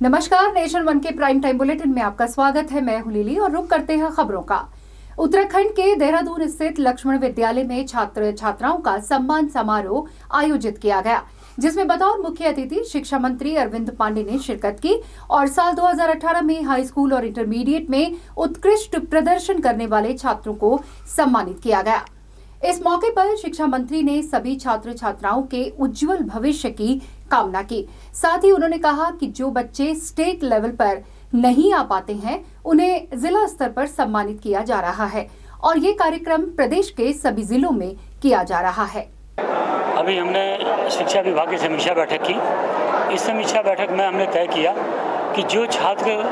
नमस्कार nation one के prime time bulletin में आपका स्वागत है। मैं हूँ लिली और रुक करते हैं खबरों का। उत्तराखंड के देहरादून स्थित लक्ष्मण विद्यालय में छात्र छात्राओं का सम्मान समारोह आयोजित किया गया, जिसमें बतौर मुख्य अतिथि शिक्षा मंत्री अरविंद पांडे ने शिरकत की और साल 2018 में हाई स्कूल और इंटरमीडिएट में उत्कृष्ट प्रदर्शन करने वाले छात्रों को सम्मानित किया गया। इस मौके पर शिक्षा मंत्री ने सभी छात्र छात्राओं के उज्जवल भविष्य की कामना की। साथ ही उन्होंने कहा कि जो बच्चे स्टेट लेवल पर नहीं आ पाते हैं, उन्हें जिला स्तर पर सम्मानित किया जा रहा है और ये कार्यक्रम प्रदेश के सभी जिलों में किया जा रहा है। अभी हमने शिक्षा विभाग की समीक्षा बैठक की। इस समीक्षा बैठक में हमने तय किया कि जो छात्र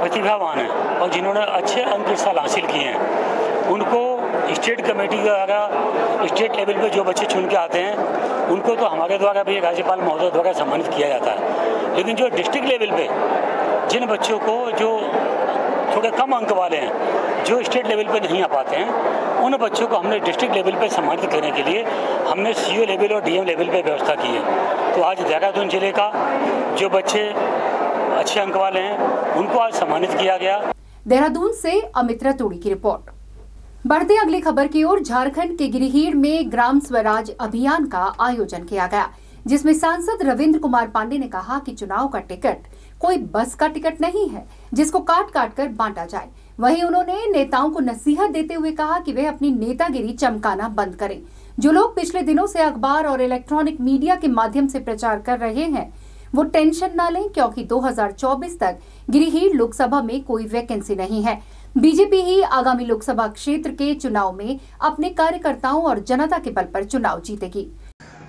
प्रतिभावान हैं और जिन्होंने अच्छे अंक इस साल हासिल किए हैं, उनको स्टेट कमेटी द्वारा स्टेट लेवल पे जो बच्चे चुन के आते हैं उनको तो हमारे द्वारा भी राज्यपाल महोदय द्वारा सम्मानित किया जाता है। लेकिन जो डिस्ट्रिक्ट लेवल पे जिन बच्चों को जो थोड़े कम अंक वाले हैं, जो स्टेट लेवल पे नहीं आ पाते हैं, उन बच्चों को हमने डिस्ट्रिक्ट लेवल पे सम्मानित करने के लिए हमने सी लेवल और डीएम लेवल पे व्यवस्था की है। तो आज देहरादून ज़िले का जो बच्चे अच्छे अंक वाले हैं, उनको आज सम्मानित किया गया। देहरादून से अमित्रा तोड़ी की रिपोर्ट। बढ़ते अगली खबर की ओर, झारखंड के गिरिहीर में ग्राम स्वराज अभियान का आयोजन किया गया, जिसमें सांसद रविंद्र कुमार पांडे ने कहा कि चुनाव का टिकट कोई बस का टिकट नहीं है, जिसको काट काट कर बांटा जाए। वहीं उन्होंने नेताओं को नसीहत देते हुए कहा कि वे अपनी नेतागिरी चमकाना बंद करें। जो लोग पिछले दिनों से अखबार और इलेक्ट्रॉनिक मीडिया के माध्यम से प्रचार कर रहे हैं, वो टेंशन ना लें, क्योंकि 2024 तक गिरिहीर लोकसभा में कोई वैकेंसी नहीं है। बीजेपी ही आगामी लोकसभा क्षेत्र के चुनाव में अपने कार्यकर्ताओं और जनता के बल पर चुनाव जीतेगी।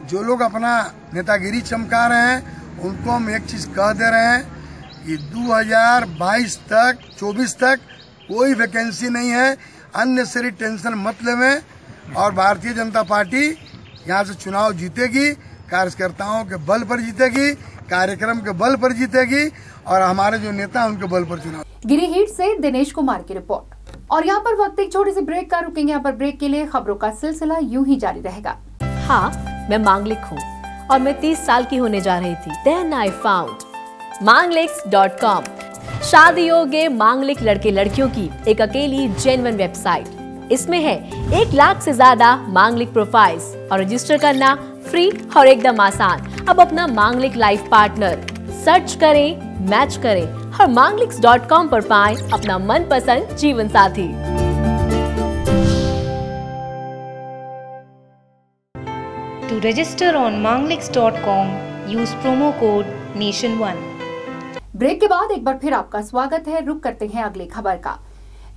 जो लोग अपना नेतागिरी चमका रहे हैं, उनको हम एक चीज़ कह दे रहे हैं कि 2022 तक 24 तक कोई वैकेंसी नहीं है। अननेसरी टेंशन मत लेवें और भारतीय जनता पार्टी यहाँ से चुनाव जीतेगी, कार्यकर्ताओं के बल पर जीतेगी, कार्यक्रम के बल पर जीतेगी और हमारे जो नेता उनके बल पर चुनाव गिरिहीट से दिनेश कुमार की रिपोर्ट। और यहाँ पर वक्त एक छोटी सी ब्रेक का, रुकेंगे यहाँ पर ब्रेक के लिए। खबरों का सिलसिला यूँ ही जारी रहेगा। हाँ मैं मांगलिक हूँ और मैं तीस साल की होने जा रही थी। Then I found Mangliks dot com. शादी योग्य मांगलिक लड़के लड़कियों की एक अकेली जेनवन वेबसाइट इसमें है एक लाख से ज़्यादा मांगलिक प्रोफाइल्स और रजिस्टर करना फ्री और एकदम आसान। अब अपना मांगलिक लाइफ पार्टनर सर्च करें। मैच करें और मांगलिक्स डॉट कॉम पर पाएँ अपना मनपसंद जीवन साथी। To register on manglix.com, use promo code nation1. Break के बाद एक बार फिर आपका स्वागत है। रुक करते हैं अगली खबर का।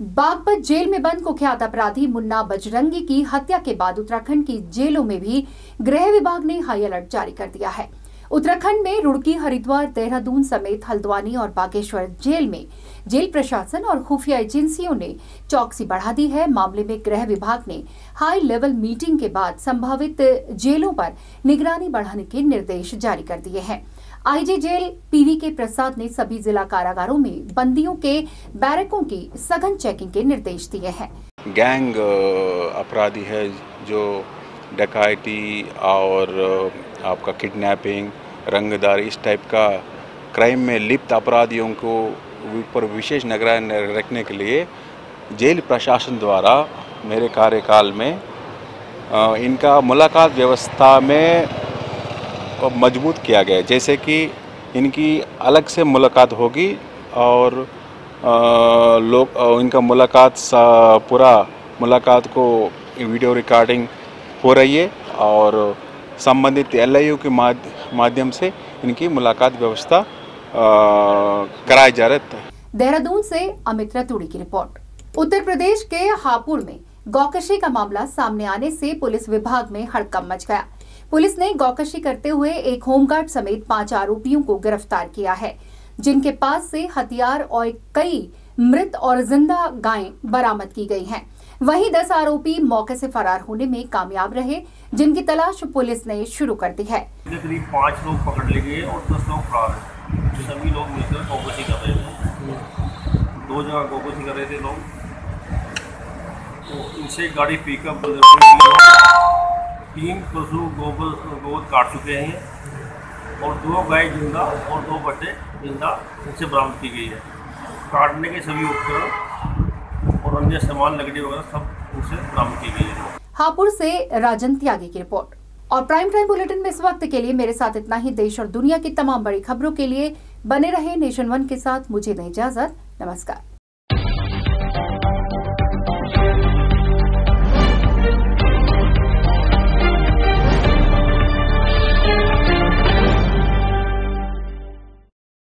बागपत जेल में बंद कुख्यात अपराधी मुन्ना बजरंगी की हत्या के बाद उत्तराखंड की जेलों में भी गृह विभाग ने हाई अलर्ट जारी कर दिया है। उत्तराखंड में रुड़की, हरिद्वार, देहरादून समेत हल्द्वानी और बागेश्वर जेल में जेल प्रशासन और खुफिया एजेंसियों ने चौकसी बढ़ा दी है। मामले में गृह विभाग ने हाई लेवल मीटिंग के बाद संभावित जेलों पर निगरानी बढ़ाने के निर्देश जारी कर दिए हैं। आईजी जेल पीवी के प्रसाद ने सभी जिला कारागारों में बंदियों के बैरकों की सघन चेकिंग के निर्देश दिए हैं। गैंग अपराधी है जो डकैती और आपका किडनैपिंग रंगदारी, इस टाइप का क्राइम में लिप्त अपराधियों को ऊपर विशेष निगरानी रखने के लिए जेल प्रशासन द्वारा मेरे कार्यकाल में इनका मुलाकात व्यवस्था में मज़बूत किया गया। जैसे कि इनकी अलग से मुलाकात होगी और लोग इनका मुलाकात पूरा मुलाकात को वीडियो रिकॉर्डिंग हो रही है और संबंधित एल के माध्यम से इनकी मुलाकात व्यवस्था कराई जा रही है। देहरादून से अमित रतुड़ी की रिपोर्ट। उत्तर प्रदेश के हापुड़ में गौकशी का मामला सामने आने से पुलिस विभाग में हड़कम मच गया। पुलिस ने गौकशी करते हुए एक होमगार्ड समेत पाँच आरोपियों को गिरफ़्तार किया है, जिनके पास से हथियार और कई मृत और ज़िंदा गायें बरामद की गई हैं। वहीं दस आरोपी मौके से फरार होने में कामयाब रहे जिनकी तलाश पुलिस ने शुरू कर दी है। करीब पाँच लोग पकड़ लिए गए और दस लोग फरार हैं। सभी लोग मिलकर गोपसी कर रहे थे। दो जगह गोपसी कर रहे थे लोग। तो इनसे गाड़ी पिकअप तीन पशु गोबर गोबर काट चुके हैं और दो गाय ज़िंदा और दो बटे ज़िंदा इनसे बरामद की गई है। काटने के सभी उपकरण और अन्य सामान, लकड़ी वगैरह सब उनसे बरामद की गई है। हापुड़ से राजन त्यागी की रिपोर्ट। और प्राइम टाइम बुलेटिन में इस वक्त के लिए मेरे साथ इतना ही। देश और दुनिया की तमाम बड़ी खबरों के लिए बने रहे नेशन वन के साथ। मुझे दें इजाज़त। नमस्कार।